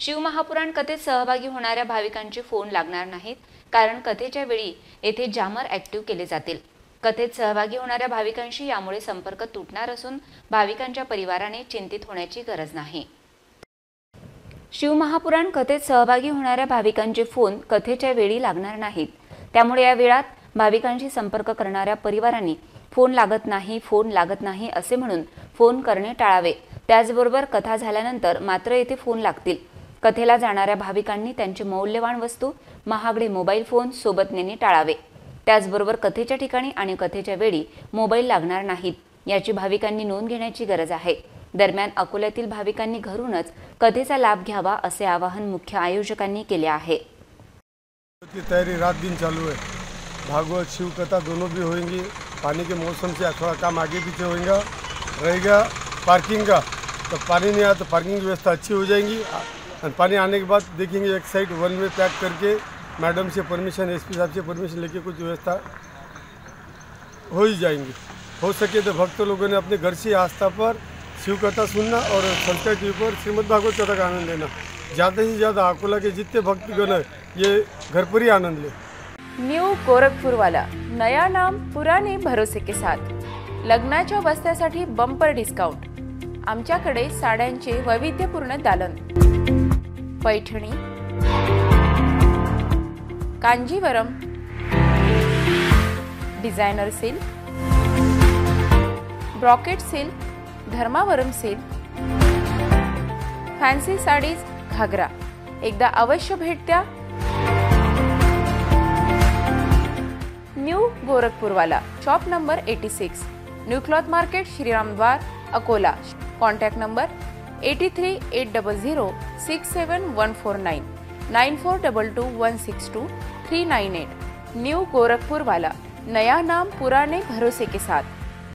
शिवमहापुराण कथेत सहभागी होणाऱ्या भाविकांचे फोन लागणार नाहीत कारण कथेच्या वेळी येथे जामर ऍक्टिव्ह केले जातील. कथेत सहभागी होणाऱ्या भाविकांशी यामुळे संपर्क तुटणार असून भाविकांच्या परिवाराने चिंतित होण्याची गरज नाही. शिवमहापुराण कथेत सहभागी होणाऱ्या भाविकांचे फोन कथेच्या वेळी लागणार नाहीत. त्यामुळे या वेळात भाविकांशी संपर्क करणाऱ्या परिवारांनी फोन लागत नाही फोन लागत नाही असे म्हणून फोन करणे टाळावे. त्याचबरोबर कथा झाल्यानंतर मात्र येथे फोन लागतील. कथेला जाणाऱ्या भाविकांनी त्यांचे मौल्यवान वस्तू महागडे मोबाईल फोन सोबत नेणे टाळावे. त्याचबरोबर कथेच्या ठिकाणी आणि कथेच्या वेळी मोबाईल लागणार नाहीत याची भाविकांनी नोंद घेण्याची गरज आहे. दरम्यान अकोल्यातील भाविकांनी घरूनच कथेचा लाभ घ्यावा असे आवाहन मुख्य आयोजकांनी केले आहे. तयारी रात दिन चालू है भागवत शिवकथा दोनों भी होंगी पानी के मौसम से थोड़ा काम आगे पीछे होगा रहेगा पार्किंग का तो पानी नहीं आया तो पार्किंग की व्यवस्था अच्छी हो जाएगी. और पानी आने के बाद देखेंगे एक साइड वन में पैक करके मैडम से परमिशन एसपी साहब से परमिशन लेके कुछ व्यवस्था हो ही जाएंगी। हो सके तो भक्त लोगों ने अपने घर से आस्था पर शिव कथा सुनना और संस्कार टी पर श्रीमद्भागवत कथा का आनंद लेना। ज़्यादा से ज़्यादा अकोला के जितने भक्तगण है ये घर पर ही आनंद ले। न्यू गोरखपुर वाला नया नाम पुराने भरोसे के साथ। लग्नाच्या बस्त्यासाठी बंपर डिस्काउंट आमच्याकडे साड्यांचे वैविध्यपूर्ण दालन। Paithani. Kanjeevaram. Designer silk brocade silk Dharmavaram silk fancy saris घागरा. एकदा अवश्य भेट द्या. New गोरखपूरवाला. Shop number eighty six. New cloth market Shriramdwar Akola. Contact number eighty three eight double zero six seven one four nine nine four double two one six two three nine eight. New Gorakhpur वाला, नया नाम पुराने भरोसे के साथ।